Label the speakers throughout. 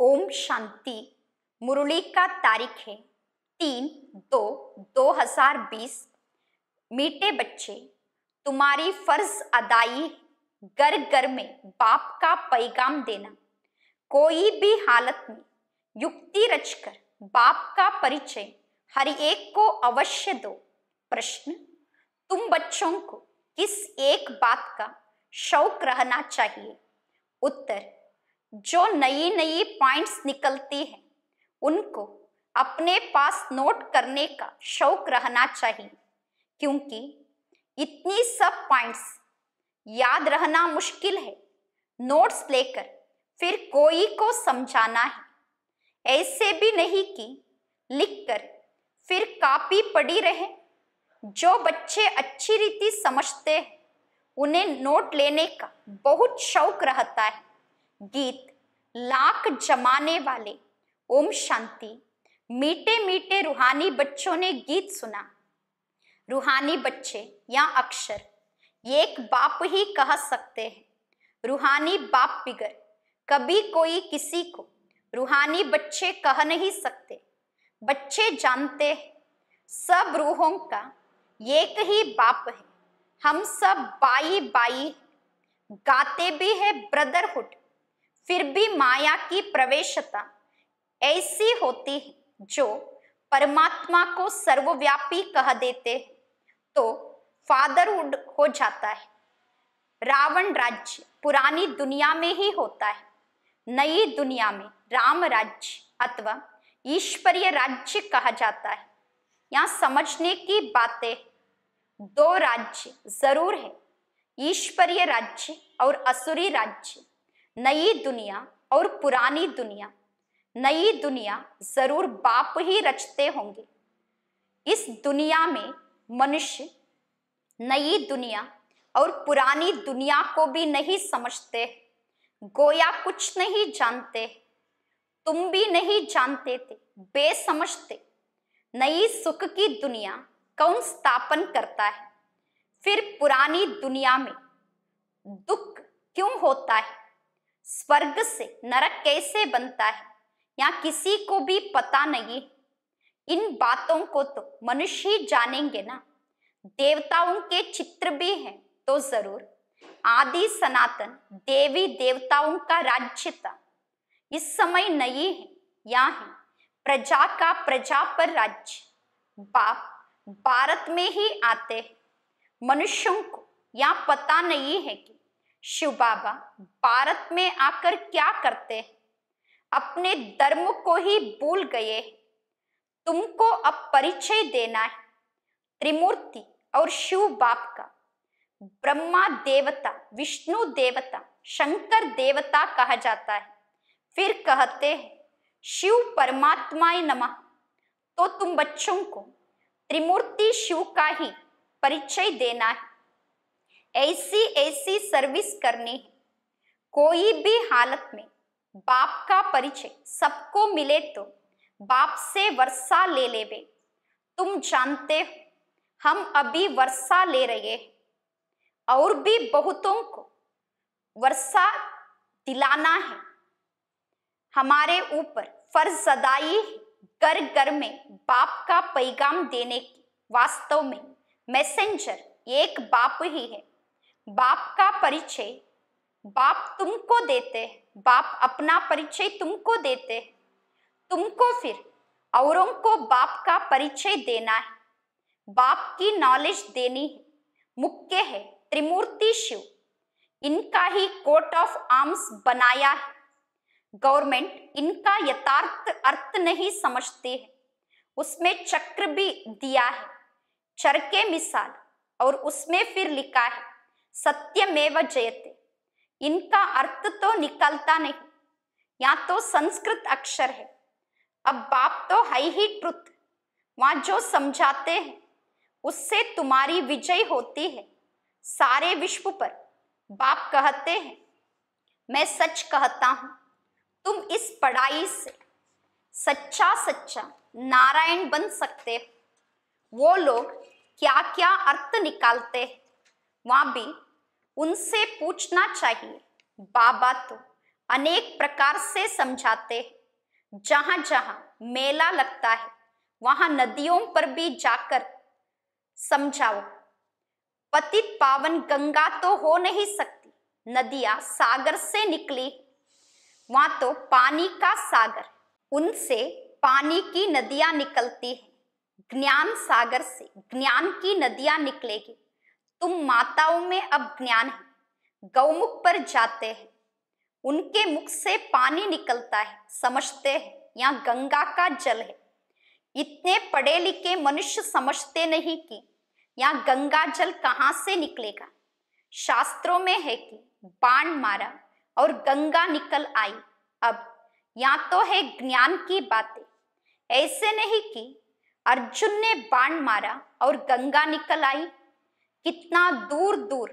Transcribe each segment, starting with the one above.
Speaker 1: ओम शांति। मुरली का तारीख है तीन दो दो हज़ार बीस। मीठे बच्चे, तुम्हारी फ़र्ज़ अदाई घर घर में बाप का पैगाम देना। कोई भी हालत में युक्ति रचकर बाप का परिचय हर एक को अवश्य दो। प्रश्न, तुम बच्चों को किस एक बात का शौक रहना चाहिए? उत्तर जो नई नई पॉइंट्स निकलती हैं, उनको अपने पास नोट करने का शौक रहना चाहिए, क्योंकि इतनी सब पॉइंट्स याद रहना मुश्किल है। नोट्स लेकर फिर कोई को समझाना है। ऐसे भी नहीं कि लिखकर फिर कापी पड़ी रहे। जो बच्चे अच्छी रीति समझते हैं, उन्हें नोट लेने का बहुत शौक रहता है। गीत, लाख जमाने वाले, ओम शांति। मीठे मीठे रूहानी बच्चों ने गीत सुना। रूहानी बच्चे या अक्षर, एक बाप ही कह सकते हैं। रूहानी बाप बिगर, कभी कोई किसी को रूहानी बच्चे कह नहीं सकते। बच्चे जानते हैं, सब रूहों का एक ही बाप है। हम सब बाई बाई गाते भी है ब्रदरहुड फिर भी माया की प्रवेशता ऐसी होती है जो परमात्मा को सर्वव्यापी कह देते तो फादरहुड हो जाता है। रावण राज्य पुरानी दुनिया में ही होता है। नई दुनिया में राम राज्य अथवा ईश्वरीय राज्य कहा जाता है। यहाँ समझने की बातें दो राज्य ज़रूर है। ईश्वरीय राज्य और असुरी राज्य। नई दुनिया और पुरानी दुनिया। नई दुनिया ज़रूर बाप ही रचते होंगे। इस दुनिया में मनुष्य नई दुनिया और पुरानी दुनिया को भी नहीं समझते, गोया कुछ नहीं जानते, तुम भी नहीं जानते थे, बेसमझते। नई सुख की दुनिया कौन स्थापन करता है? फिर पुरानी दुनिया में दुख क्यों होता है? स्वर्ग से नरक कैसे बनता है? या किसी को भी पता नहीं इन बातों को तो मनुष्य ही जानेंगे ना। देवताओं के चित्र भी हैं तो ज़रूर। आदि सनातन देवी देवताओं का राज्य था। इस समय नहीं है या है प्रजा का प्रजा पर राज्य। बाप भारत में ही आते हैं। मनुष्यों को या पता नहीं है कि शिव बाबा, भारत में आकर क्या करते? अपने धर्म को ही भूल गए। तुमको अब परिचय देना है। त्रिमूर्ति और शिव बाप का, ब्रह्मा देवता, विष्णु देवता, शंकर देवता कहा जाता है। फिर कहते हैं, शिव परमात्माय नमः। तो तुम बच्चों को त्रिमूर्ति शिव का ही परिचय देना है। ऐसी ऐसी सर्विस करनी है। कोई भी हालत में बाप का परिचय सबको मिले तो बाप से वर्षा ले लेवे। तुम जानते हो, हम अभी वर्षा ले रहे हैं। और भी बहुतों को वर्षा दिलाना है। हमारे ऊपर फ़र्ज़ अदाई घर घर में बाप का पैगाम देने की। वास्तव में मैसेंजर एक बाप ही है। बाप का परिचय। बाप तुमको देते बाप अपना परिचय तुमको देते तुमको फिर औरों को बाप का परिचय देना है। बाप की नॉलेज देनी है। मुख्य है त्रिमूर्ति शिव। इनका ही कोट ऑफ़ आर्म्स बनाया है। गवर्नमेंट इनका यथार्थ अर्थ नहीं समझती है। उसमें चक्र भी दिया है। चरके मिसाल और उसमें फिर लिखा है सत्यमेव जयते। इनका अर्थ तो निकलता नहीं, या तो संस्कृत अक्षर है। अब बाप तो है ही ट्रुथ, वहाँ जो समझाते हैं, उससे तुम्हारी विजय होती है। सारे विश्व पर बाप कहते हैं, मैं सच कहता हूँ, तुम इस पढ़ाई से सच्चा सच्चा नारायण बन सकते हो। वो लोग क्या क्या अर्थ निकालते हैं, वहाँ भी उनसे पूछना चाहिए। बाबा तो अनेक प्रकार से समझाते हैं। जहाँ जहाँ मेला लगता है, वहाँ नदियों पर भी जाकर समझाओ। पतित पावन गंगा तो हो नहीं सकती, नदियाँ सागर से निकली। वहाँ तो पानी का सागर, उनसे पानी की नदियाँ निकलती है। ज्ञान सागर से ज्ञान की नदियाँ निकलेगी। तुम माताओं में अब ज्ञान है। गौमुख पर जाते हैं। उनके मुख से पानी निकलता है। समझते हैं, यहाँ गंगा का जल है। इतने पढ़े लिखे मनुष्य समझते नहीं कि यहाँ गंगा जल कहाँ से निकलेगा। शास्त्रों में है कि बाण मारा और गंगा निकल आई। अब यहाँ तो है ज्ञान की बातें। ऐसे नहीं कि अर्जुन ने बाण मारा और गंगा निकल आई। कितना दूर दूर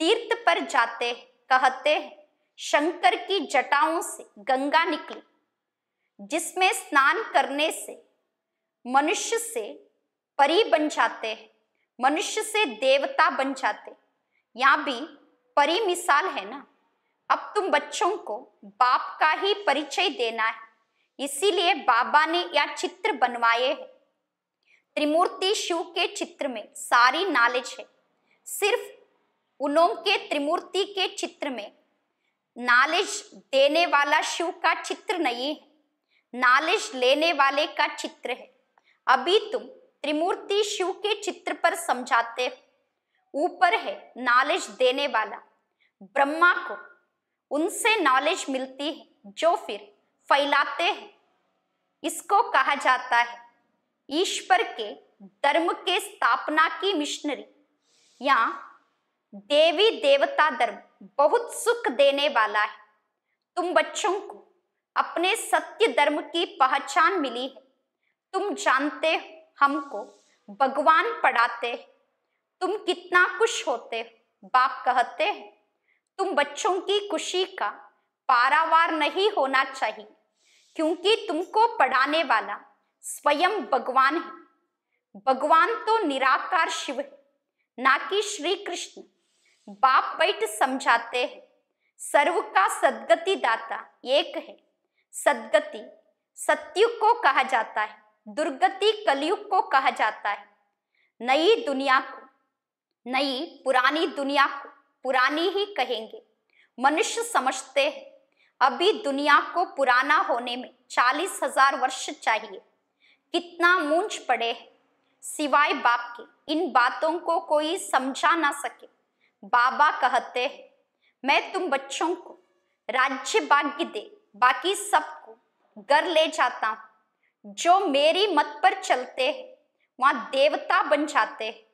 Speaker 1: तीर्थ पर जाते कहते हैं शंकर की जटाओं से गंगा निकली, जिसमें स्नान करने से मनुष्य से परी बन जाते हैं मनुष्य से देवता बन जाते। यहाँ भी परी मिसाल है ना? अब तुम बच्चों को बाप का ही परिचय देना है, इसीलिए बाबा ने यह चित्र बनवाए हैं। त्रिमूर्ति शिव के चित्र में सारी नॉलेज है। सिर्फ़ उनों के त्रिमूर्ति के चित्र में नॉलेज देने वाला शिव का चित्र नहीं है। नॉलेज लेने वाले का चित्र है। अभी तुम त्रिमूर्ति शिव के चित्र पर समझाते हो। ऊपर है नॉलेज देने वाला। ब्रह्मा को उनसे नॉलेज मिलती है, जो फिर फैलाते हैं। इसको कहा जाता है ईश्वर के, धर्म के स्थापना की मिशनरी। या देवी देवता धर्म बहुत सुख देने वाला है। तुम बच्चों को अपने सत्य धर्म की पहचान मिली है। तुम जानते हमको भगवान पढ़ाते हैं। तुम कितना खुश होते हो, बाप कहते हैं। तुम बच्चों की खुशी का पारावार नहीं होना चाहिए, क्योंकि तुमको पढ़ाने वाला स्वयं भगवान है। भगवान तो निराकार शिव है, ना कि श्री कृष्ण। बाप बैठ समझाते हैं, सर्व का सदगति दाता एक है। सदगति सत्युग को कहा जाता है, दुर्गति कलयुग को कहा जाता है। नई दुनिया को, नई पुरानी दुनिया को पुरानी ही कहेंगे। मनुष्य समझते हैं, अभी दुनिया को पुराना होने में चालीस हज़ार वर्ष चाहिए। कितना मूंछ पड़े सिवाय बाप के, इन बातों को कोई समझा ना सके। बाबा कहते हैं, मैं तुम बच्चों को राज्य भाग्य दे, बाकी सबको घर ले जाता हूँ। जो मेरी मत पर चलते हैं, वहाँ देवता बन जाते हैं।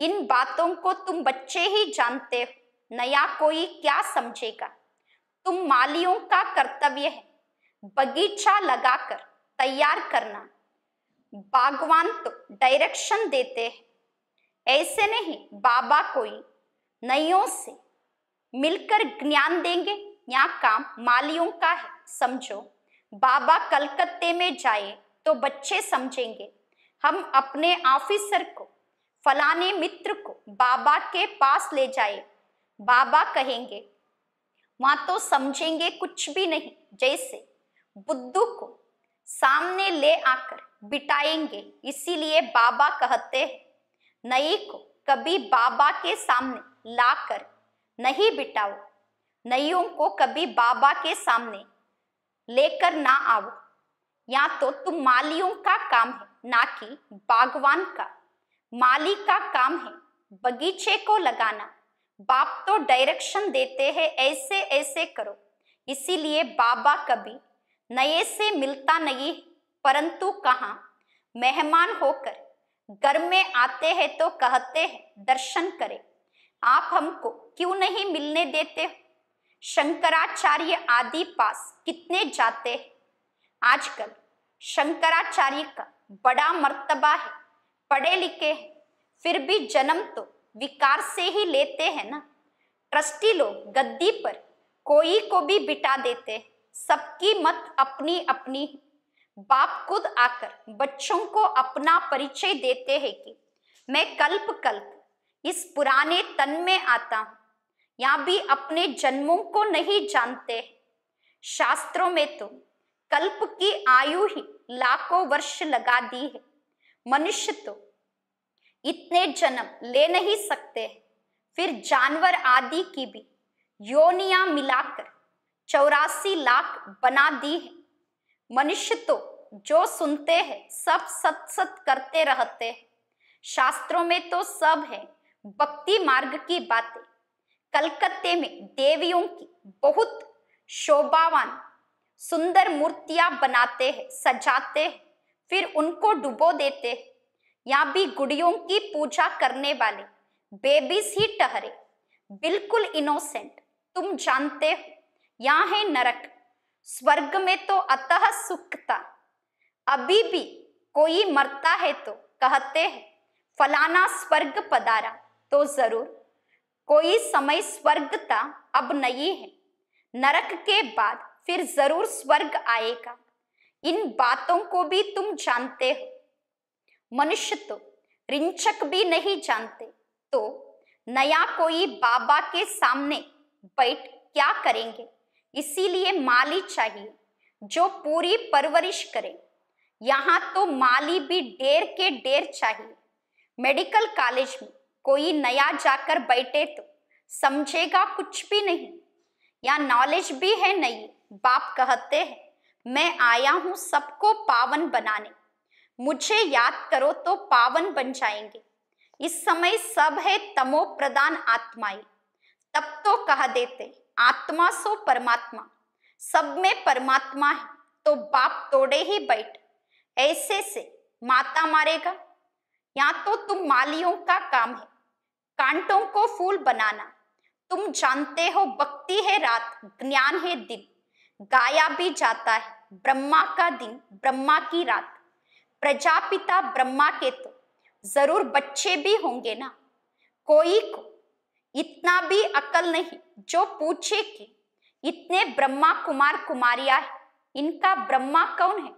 Speaker 1: इन बातों को तुम बच्चे ही जानते हो, नया कोई क्या समझेगा? तुम मालियों का कर्तव्य है, बगीचा लगाकर तैयार करना। बागवान तो डायरेक्शन देते हैं। ऐसे नहीं, बाबा कोई नइयों से मिलकर ज्ञान देंगे। यहाँ काम मालियों का है, समझो। बाबा कलकत्ते में जाए तो बच्चे समझेंगे। हम अपने ऑफिसर को, फलाने मित्र को बाबा के पास ले जाए। बाबा कहेंगे, वहाँ तो समझेंगे कुछ भी नहीं। जैसे बुद्धू को सामने ले आकर बिठाएँगे इसीलिए बाबा कहते हैं नई को कभी बाबा के सामने लाकर नहीं बिठाओ नईयों को कभी बाबा के सामने लेकर ना आओ। या तो तुम मालियों का काम है, ना कि बागवान का। माली का काम है, बगीचे को लगाना। बाप तो डायरेक्शन देते हैं ऐसे ऐसे करो। इसीलिए बाबा कभी नए से मिलता नहीं परंतु कहा? मेहमान होकर, घर में आते हैं तो कहते हैं, दर्शन करें। आप हमको क्यों नहीं मिलने देते शंकराचार्य आदि पास कितने जाते हैं? आजकल शंकराचार्य का बड़ा मर्तबा है। पढ़े लिखे हैं, फिर भी जन्म तो विकार से ही लेते हैं ना। ट्रस्टी लोग गद्दी पर कोई को भी बिठा देते सबकी मत अपनी अपनी बाप खुद आकर बच्चों को अपना परिचय देते हैं कि मैं कल्प कल्प इस पुराने तन में आता हूँ। यहाँ भी अपने जन्मों को नहीं जानते शास्त्रों में तो कल्प की आयु ही लाखों वर्ष लगा दी है। मनुष्य तो इतने जन्म ले नहीं सकते फिर जानवर आदि की भी योनिया मिलाकर चौरासी लाख बना दी है। मनुष्य तो जो सुनते हैं, सब सत सत करते रहते हैं। शास्त्रों में तो सब है, भक्ति मार्ग की बातें। कलकत्ते में देवियों की बहुत शोभावान, सुंदर मूर्तियाँ बनाते हैं, सजाते हैं, फिर उनको डुबो देते हैं। यहाँ भी गुड़ियों की पूजा करने वाले, बेबीज ही टहरे बिल्कुल इनोसेंट, तुम जानते हो, यहाँ है नरक। स्वर्ग में तो अतः सुखता। अभी भी कोई मरता है तो कहते हैं, फलाना स्वर्ग पदारा तो ज़रूर। कोई समय स्वर्ग था अब नहीं है। नरक के बाद फिर ज़रूर स्वर्ग आएगा। इन बातों को भी तुम जानते हो। मनुष्य तो रिंचक भी नहीं जानते। तो नया कोई बाबा के सामने बैठ क्या करेंगे? इसीलिए माली चाहिए, जो पूरी परवरिश करे। यहाँ तो माली भी डेर के डेर चाहिए। मेडिकल कॉलेज में कोई नया जाकर बैठे तो समझेगा कुछ भी नहीं। या नॉलेज भी है नहीं, बाप कहते हैं, मैं आया हूँ सबको पावन बनाने। मुझे याद करो तो पावन बन जाएँगे। इस समय सब है तमो प्रदान आत्माएँ। तब तो कह देते आत्मा सो परमात्मा। सब में परमात्मा है तो बाप तोड़े ही बैठ। ऐसे से माता मारेगा। या तो तुम मालियों का काम है, कांटों को फूल बनाना। तुम जानते हो भक्ति है रात, ज्ञान है दिन। गाया भी जाता है, ब्रह्मा का दिन, ब्रह्मा की रात। प्रजापिता ब्रह्मा के तो ज़रूर बच्चे भी होंगे ना। कोई को इतना भी अकल नहीं, जो पूछे कि इतने ब्रह्मा कुमार कुमारिया है, इनका ब्रह्मा कौन है?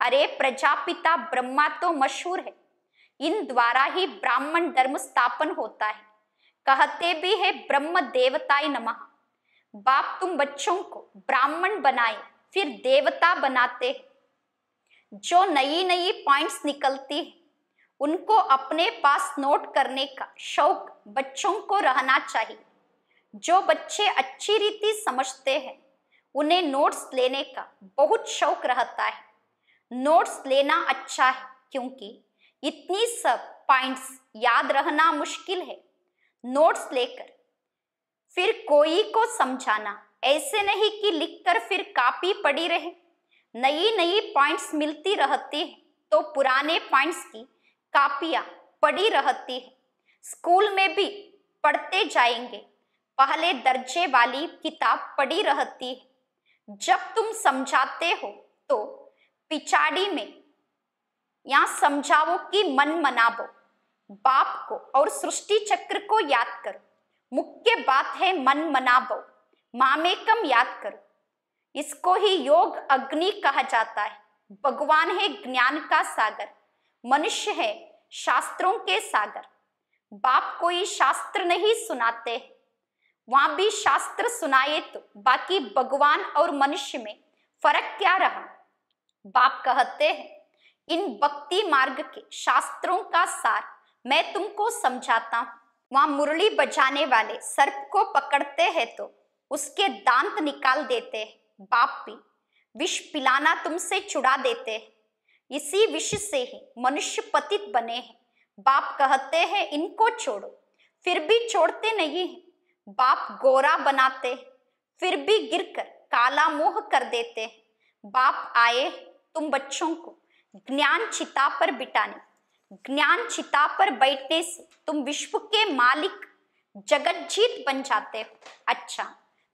Speaker 1: अरे प्रजापिता ब्रह्मा तो मशहूर है। इन द्वारा ही ब्राह्मण धर्म स्थापन होता है। कहते भी है ब्रह्म देवताय नमः। बाप तुम बच्चों को ब्राह्मण बनाए, फिर देवता बनाते जो नई नई पॉइंट्स निकलती है उनको अपने पास नोट करने का शौक बच्चों को रहना चाहिए। जो बच्चे अच्छी रीति समझते हैं, उन्हें नोट्स लेने का बहुत शौक रहता है। नोट्स लेना अच्छा है क्योंकि इतनी सब पॉइंट्स याद रहना मुश्किल है। नोट्स लेकर फिर कोई को समझाना, ऐसे नहीं कि लिखकर फिर कापी पड़ी रहे। नई नई पॉइंट्स मिलती रहती है तो पुराने पॉइंट्स की कापियाँ पड़ी रहती है। स्कूल में भी पढ़ते जाएँगे। पहले दर्जे वाली किताब पड़ी रहती है। जब तुम समझाते हो तो पिछाड़ी में या समझाओ कि मन मनाबो बाप को और सृष्टि चक्र को याद करो। मुख्य बात है मन मनाबो मामेकम याद करो। इसको ही योग अग्नि कहा जाता है। भगवान है ज्ञान का सागर। मनुष्य है शास्त्रों के सागर। बाप कोई शास्त्र नहीं सुनाते। वहाँ भी शास्त्र सुनाए तो बाकी भगवान और मनुष्य में फ़र्क क्या रहा? बाप कहते हैं, इन भक्ति मार्ग के शास्त्रों का सार मैं तुमको समझाता हूँ। वहाँ मुरली बजाने वाले सर्प को पकड़ते हैं तो उसके दांत निकाल देते हैं। बाप भी विष पिलाना तुमसे चुड़ा देते हैं। इसी विष से ही मनुष्य पतित बने हैं। बाप कहते हैं, इनको छोड़ो। फिर भी छोड़ते नहीं हैं। बाप गोरा बनाते हैं, फिर भी गिरकर काला मोह कर देते हैं। बाप आए तुम बच्चों को ज्ञान चिता पर बिटाने ज्ञान चिता पर बैठने से तुम विश्व के मालिक जगत जीत बन जाते हो। अच्छा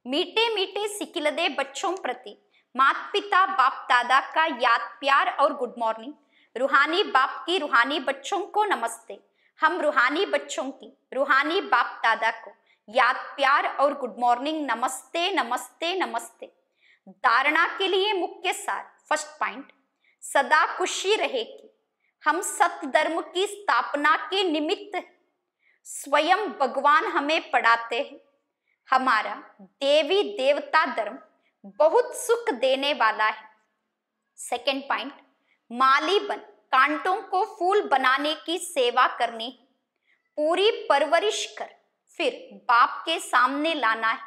Speaker 1: मीठे मीठे सिकिलदे बच्चों प्रति माता पिता बाप दादा का याद, प्यार और गुड मॉर्निंग। रूहानी बाप की रूहानी बच्चों को नमस्ते। हम रूहानी बच्चों की, रूहानी बाप दादा को याद, प्यार और गुड मॉर्निंग, नमस्ते नमस्ते नमस्ते। धारणा के लिए मुख्य सार, फ़र्स्ट पॉइंट, सदा खुशी रहेगी। हम सत धर्म की स्थापना के निमित्त स्वयं भगवान हमें पढ़ाते हैं। हमारा देवी देवता धर्म बहुत सुख देने वाला है। सेकंड पॉइंट माली बन कांटों को फूल बनाने की सेवा करनी। पूरी परवरिश कर, फिर बाप के सामने लाना है।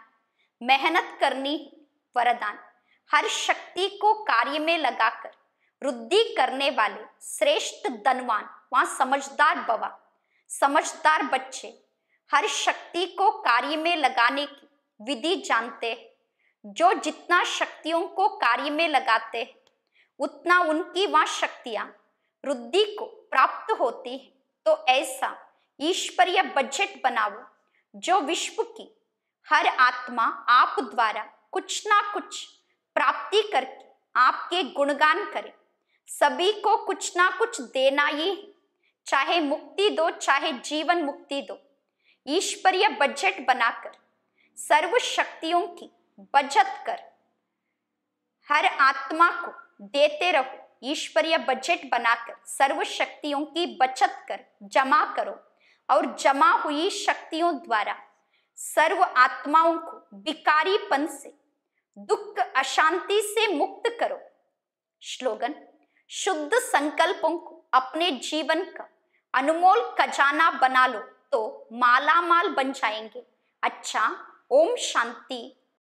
Speaker 1: मेहनत करनी वरदान। हर शक्ति को कार्य में लगाकर, वृद्धि करने वाले, श्रेष्ठ धनवान, वहाँ समझदार बवा, समझदार बच्चे। हर शक्ति को कार्य में लगाने की विधि जानते हैं। जो जितना शक्तियों को कार्य में लगाते हैं, उतना उनकी वहाँ शक्तियाँ वृद्धि को प्राप्त होती है। तो ऐसा ईश्वरीय बजट बनाओ, जो विश्व की हर आत्मा आप द्वारा कुछ ना कुछ प्राप्ति करके आपके गुणगान करे। सभी को कुछ ना कुछ देना ही है, चाहे मुक्ति दो, चाहे जीवन मुक्ति दो। ईश्वरीय बजट बनाकर सर्व शक्तियों की बचत कर। हर आत्मा को देते रहो, ईश्वरीय बजट बनाकर सर्व शक्तियों की बचत कर, जमा करो और जमा हुई शक्तियों द्वारा सर्व आत्माओं को बिकारीपन से, दुख, अशांति से मुक्त करो। श्लोगन, शुद्ध संकल्पों को अपने जीवन का अनमोल खजाना बना लो तो माला माल बन जाएँगे। अच्छा ओम शांति।